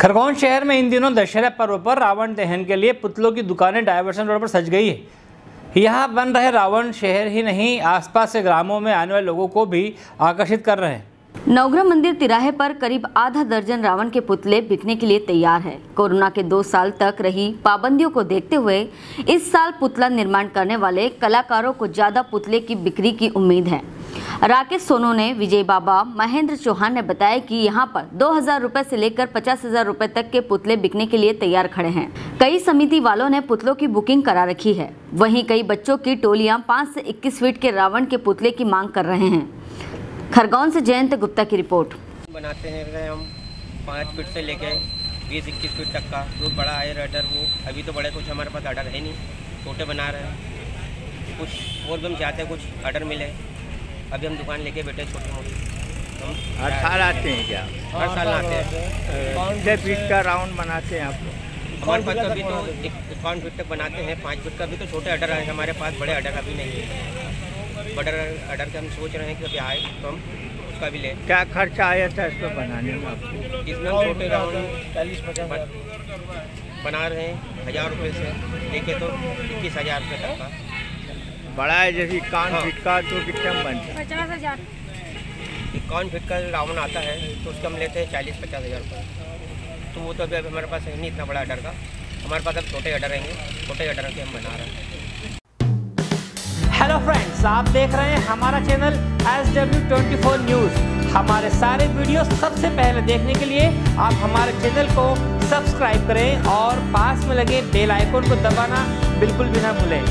खरगोन शहर में इन दिनों दशहरा पर्व पर रावण दहन के लिए पुतलों की दुकानें डायवर्सन रोड पर सज गई है। यहाँ बन रहे रावण शहर ही नहीं, आसपास के ग्रामों में आने वाले लोगों को भी आकर्षित कर रहे हैं। नवग्रह मंदिर तिराहे पर करीब आधा दर्जन रावण के पुतले बिकने के लिए तैयार है। कोरोना के दो साल तक रही पाबंदियों को देखते हुए इस साल पुतला निर्माण करने वाले कलाकारों को ज़्यादा पुतले की बिक्री की उम्मीद है। राकेश सोनू ने, विजय बाबा, महेंद्र चौहान ने बताया कि यहाँ पर दो हज़ार रूपए से लेकर पचास हज़ार रूपए तक के पुतले बिकने के लिए तैयार खड़े हैं। कई समिति वालों ने पुतलों की बुकिंग करा रखी है। वहीं कई बच्चों की टोलियाँ 5 से 21 फीट के रावण के पुतले की मांग कर रहे हैं। खरगोन से जयंत गुप्ता की रिपोर्ट। बनाते हैं हम पाँच फीट से लेके बीस, इक्कीस फीट तक का। जो बड़ा है ऑर्डर वो। अभी तो बड़े कुछ हमारे पास ऑर्डर है नहीं। छोटे बना रहे हैं। कुछ और भी हम चाहते हैं कुछ ऑर्डर मिले। अभी हम दुकान लेके बैठे छोटी मोटी हर साल आते हैं क्या? हर साल आते हैं। कौन से फीट का राउंड बनाते हैं आप लोग? हमारे पास तो अभी तो इक्यावन फीट तक बनाते हैं? पाँच फीट का भी तो छोटे ऑर्डर आए हमारे पास बड़े ऑर्डर अभी नहीं है। बड़े ऑर्डर के हम सोच रहे हैं कि अभी आए तो हम उसका भी लें। क्या खर्चा आया था इसको बनाने में आपको? इसमें छोटे राउंड चालीस पचास बना रहे हैं हज़ार रुपये से। लेके तो इक्कीस हज़ार रुपये तक का। बड़ा है जैसे कान हाँ। फीट तो कितना में बनता है पचास हज़ार। इक्यावन फीट का राउंड आता है तो उसका हम लेते हैं चालीस पचास हज़ार रुपये। तो वो तो अभी अभी हमारे पास है नहीं इतना बड़ा ऑर्डर का। हमारे पास अब छोटे ऑर्डर रहेंगे छोटे ऑर्डर के हम बना रहे हैं। हेलो फ्रेंड्स आप देख रहे हैं हमारा channel S W twenty four news हमारे सारे वीडियो सबसे पहले देखने के लिए आप हमारे चैनल को सब्सक्राइब करें और पास में लगे बेल आइकन को दबाना बिल्कुल भी ना भूलें।